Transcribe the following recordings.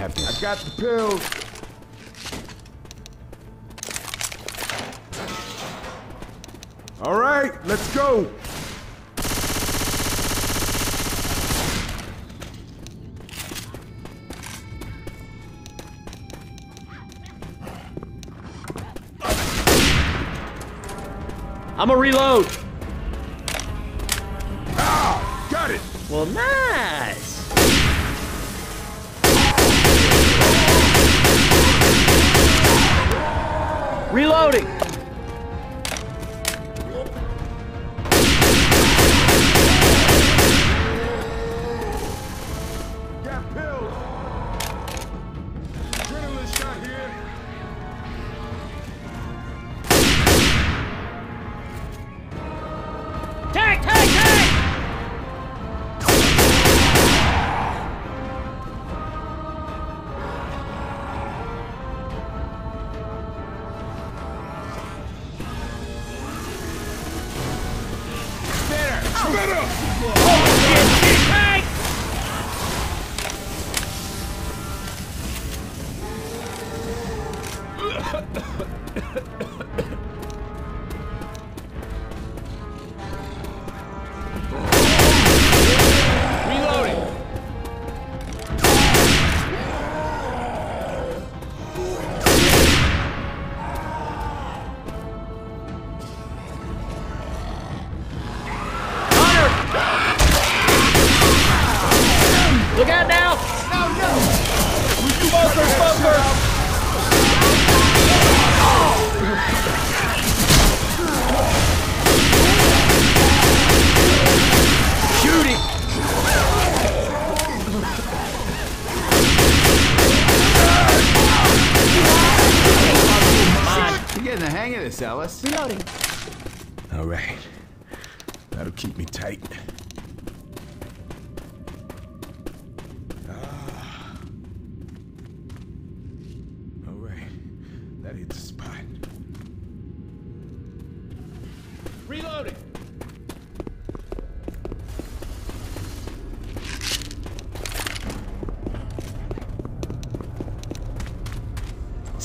have this. I got the pills. All right, let's go. I'm a reload. Ah, got it. Well, nice. Reloading. えっ?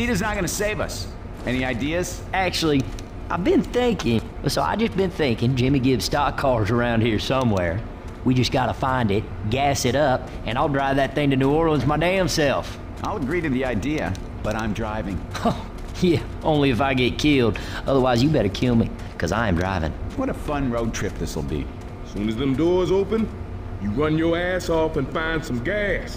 CEDA's not gonna save us. Any ideas? Actually, I've been thinking. So I just been thinking Jimmy Gibbs' stock cars around here somewhere. We just gotta find it, gas it up, and I'll drive that thing to New Orleans my damn self. I'll agree to the idea, but I'm driving. Oh, yeah, only if I get killed. Otherwise, you better kill me, cause I am driving. What a fun road trip this'll be. Soon as them doors open, you run your ass off and find some gas.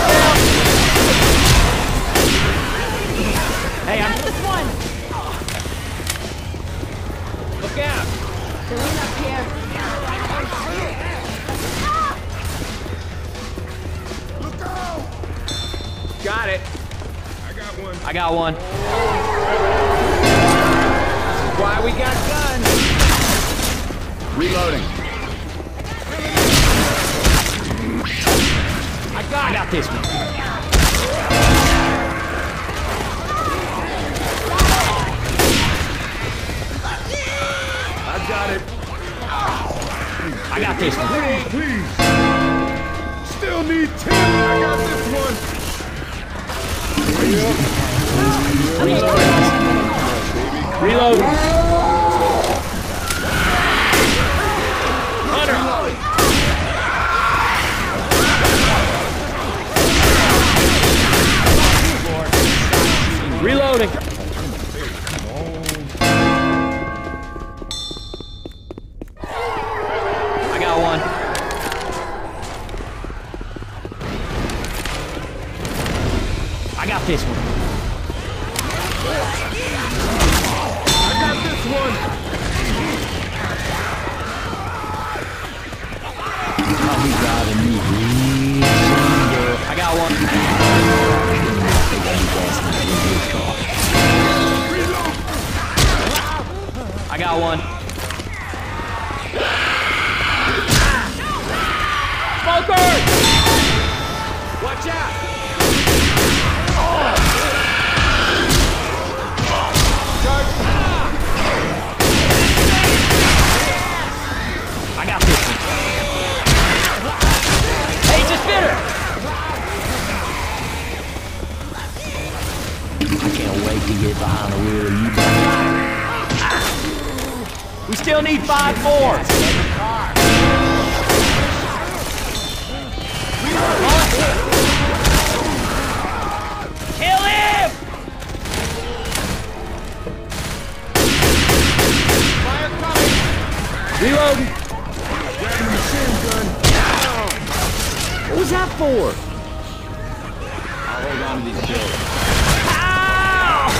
Got this one. Please, please. Still need 10. I got this one. Reload. Hunter. Reloading. I can't wait to get behind the wheel of you. We still need five more. Kill him! Reloading. Grabbing the machine gun. What was that for? I'll hold on to these.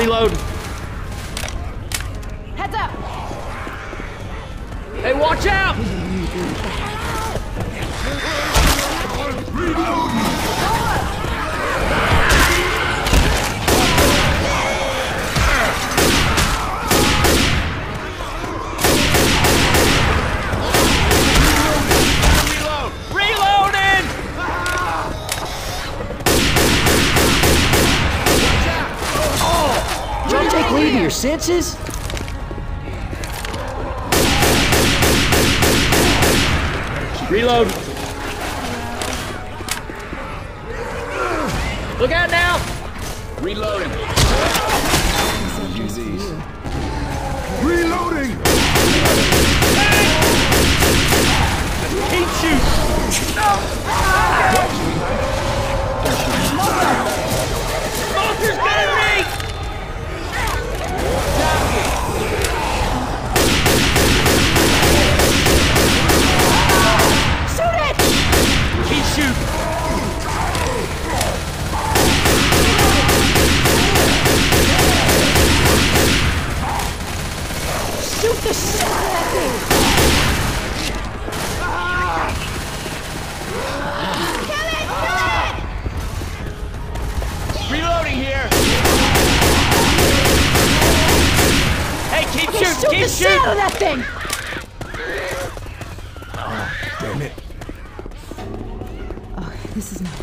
Hey, senses? Reload. Look out now! Reloading. Use these. Reloading. Keep shooting! Smoker's got Shooting! Shoot the shit out of that thing! Kill it! Kill it! Reloading here! Hey, keep shooting! shoot keep the shit out shooting! of that thing!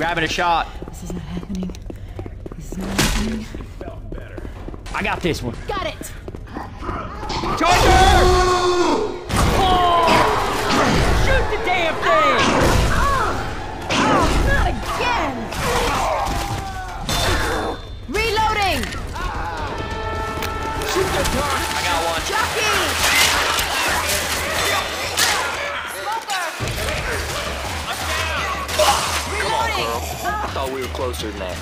Grabbing a shot. this is not happening. This is not happening. It felt better. I got this one. Got it! Charger! Oh! Shoot the damn thing! Thought we were closer than that.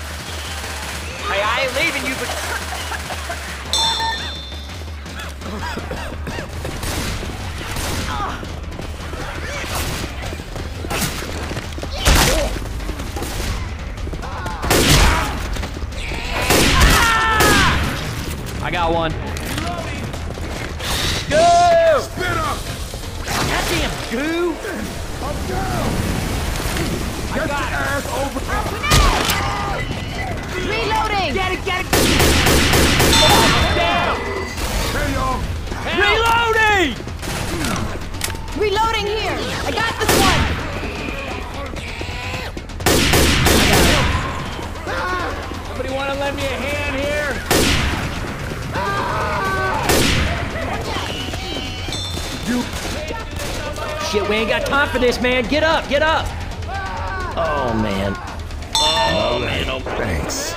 Hey, I ain't leaving you, but I got one. Go! Spit up. Goddamn goo! I'm down. Get your ass over. I got this one! Somebody want to lend me a hand here? You. Shit, we ain't got time for this, man. Get up, get up. Oh man. Oh, man. Oh, thanks.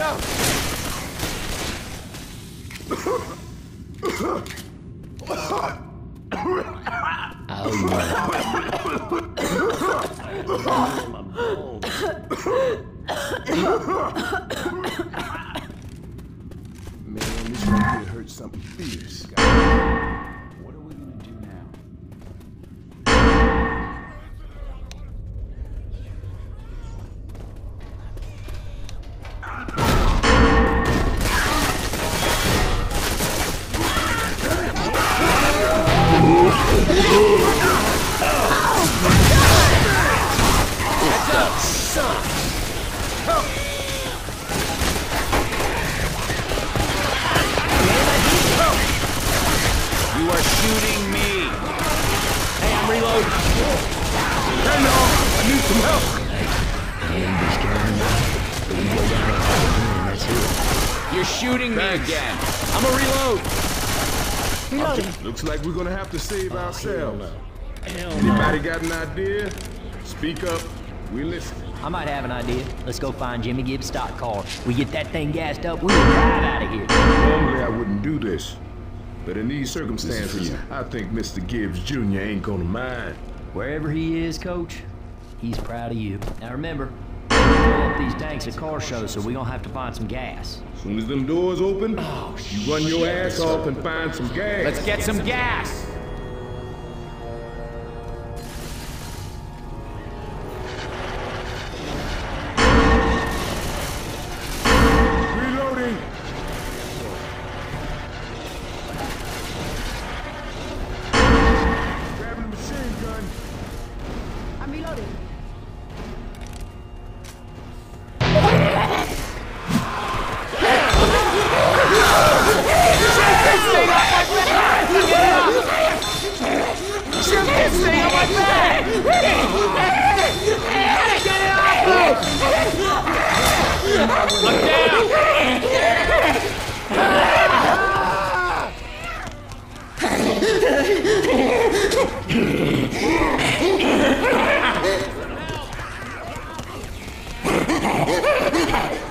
Man, this here hurts something fierce. You're shooting me again. I'm a reload. Reloading. Looks like we're gonna have to save ourselves. Hell no. Anybody got an idea? Speak up. We listen. I might have an idea. Let's go find Jimmy Gibbs' stock car. We get that thing gassed up, we'll drive out of here. Normally I wouldn't do this. But in these circumstances, I think Mr. Gibbs Jr. ain't gonna mind. Wherever he is, Coach, he's proud of you. Now remember, we fill up these tanks at car shows, so we gonna have to find some gas. Soon as them doors open, oh, you run your ass off and find some gas. Let's get some gas. this thing on my back! Get it off me! Look down!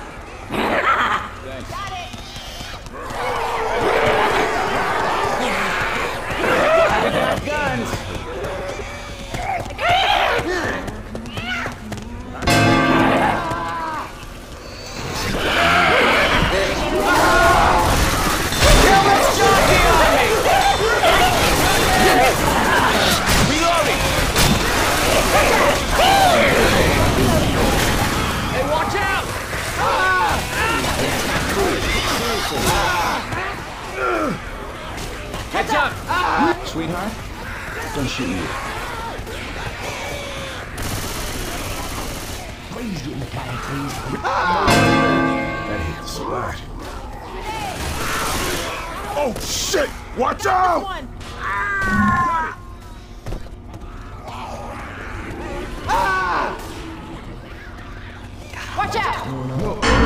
Shit! Watch out! Ah! ah! Watch out! No, no.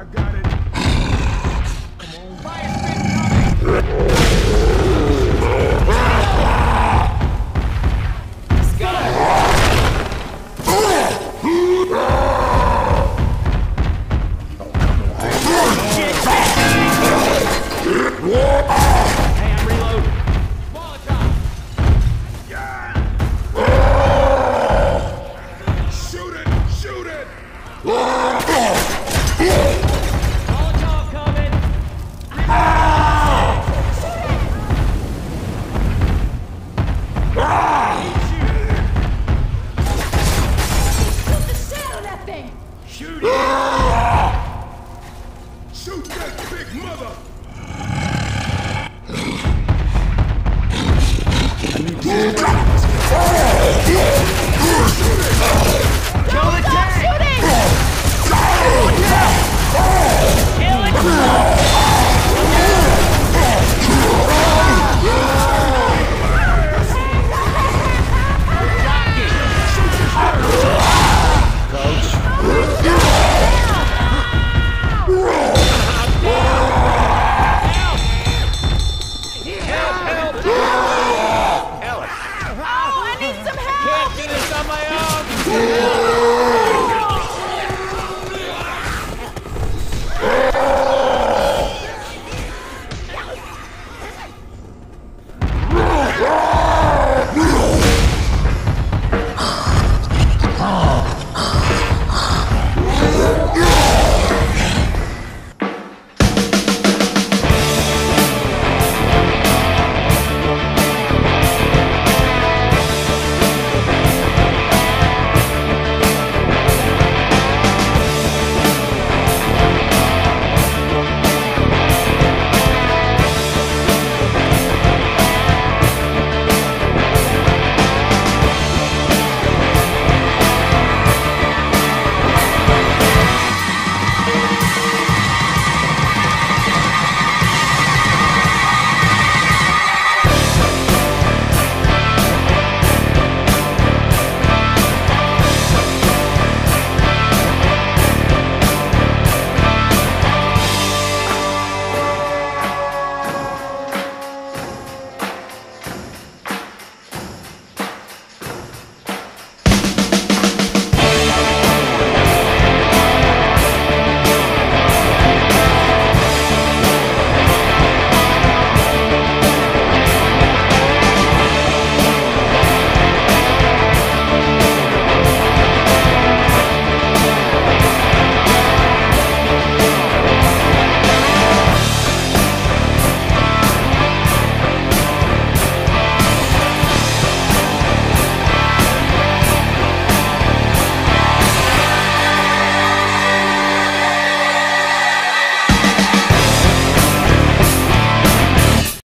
I got it. Yeah.